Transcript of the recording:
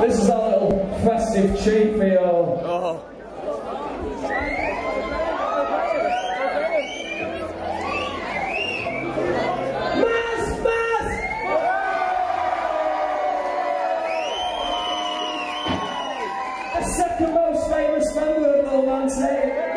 This is our little festive treat for you all. The second most famous member of the Normandy.